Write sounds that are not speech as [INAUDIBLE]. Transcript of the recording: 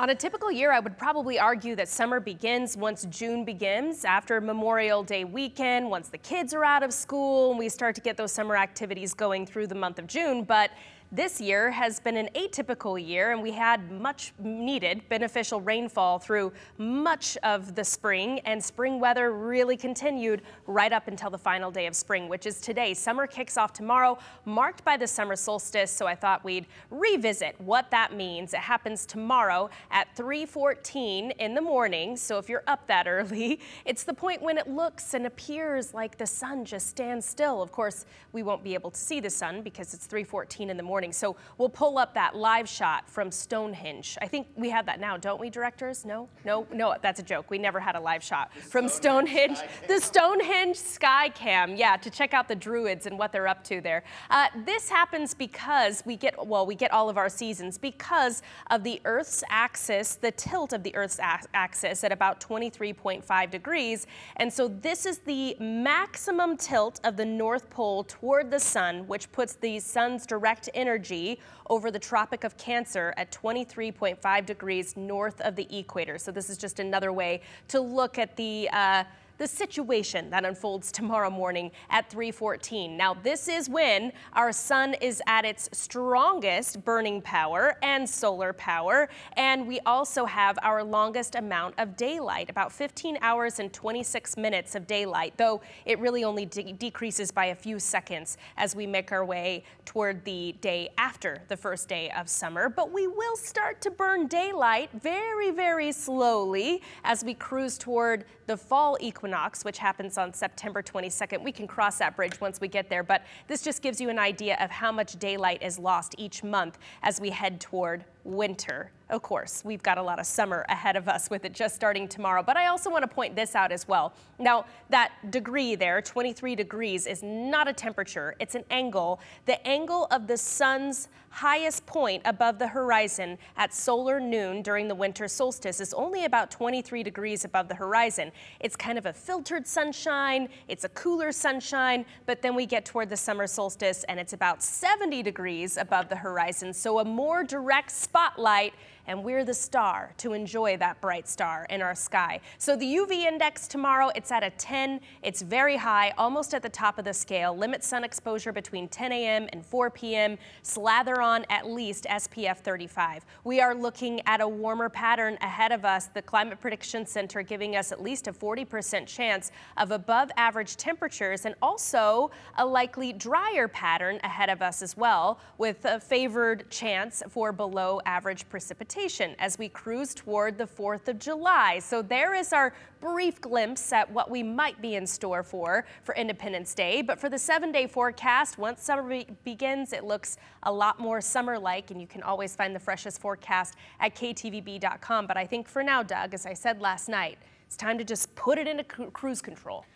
On a typical year, I would probably argue that summer begins once June begins, after Memorial Day weekend, once the kids are out of school and we start to get those summer activities going through the month of June. But this year has been an atypical year, and we had much needed beneficial rainfall through much of the spring, and spring weather really continued right up until the final day of spring, which is today. Summer kicks off tomorrow, marked by the summer solstice, so I thought we'd revisit what that means. It happens tomorrow at 3.14 in the morning, so if you're up that early, [LAUGHS] it's the point when it looks and appears like the sun just stands still. Of course, we won't be able to see the sun because it's 3.14 in the morning morning. So we'll pull up that live shot from Stonehenge. I think we have that now, don't we, directors? No? No? No, that's a joke. We never had a live shot from Stonehenge. Stonehenge the Stonehenge Sky Cam, yeah, to check out the Druids and what they're up to there. Uh, this happens because we get, well, we get all of our seasons because of the Earth's axis, the tilt of the Earth's axis at about 23.5 degrees. And so this is the maximum tilt of the North Pole toward the sun, which puts the sun's direct energy energy over the Tropic of Cancer at 23.5 degrees north of the equator. So this is just another way to look at the uh, the situation that unfolds tomorrow morning at 314. Now, this is when our sun is at its strongest burning power and solar power, and we also have our longest amount of daylight, about 15 hours and 26 minutes of daylight, though it really only de decreases by a few seconds as we make our way toward the day after the first day of summer. But we will start to burn daylight very, very slowly as we cruise toward the fall equinox equinox, which happens on September 22nd. We can cross that bridge once we get there, but this just gives you an idea of how much daylight is lost each month as we head toward winter. Of course, we've got a lot of summer ahead of us with it just starting tomorrow, but I also want to point this out as well. Now, that degree there, 23 degrees, is not a temperature, it's an angle. The angle of the sun's highest point above the horizon at solar noon during the winter solstice is only about 23 degrees above the horizon. It's kind of a filtered sunshine, it's a cooler sunshine, but then we get toward the summer solstice and it's about 70 degrees above the horizon, so a more direct spotlight and we're the star to enjoy that bright star in our sky. So the UV index tomorrow, it's at a 10. It's very high, almost at the top of the scale. Limit sun exposure between 10 a.m. and 4 p.m. Slather on at least SPF 35. We are looking at a warmer pattern ahead of us. The Climate Prediction Center giving us at least a 40% chance of above average temperatures and also a likely drier pattern ahead of us as well with a favored chance for below average precipitation as we cruise toward the 4th of July. So there is our brief glimpse at what we might be in store for for Independence Day. But for the seven day forecast, once summer be begins, it looks a lot more summer like, and you can always find the freshest forecast at ktvb.com. But I think for now, Doug, as I said last night, it's time to just put it into cruise control.